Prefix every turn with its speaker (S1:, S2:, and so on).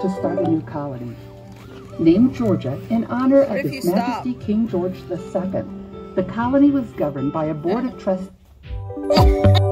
S1: to start a new colony. Named Georgia in honor of His Majesty King George II. The colony was governed by a board of trustees.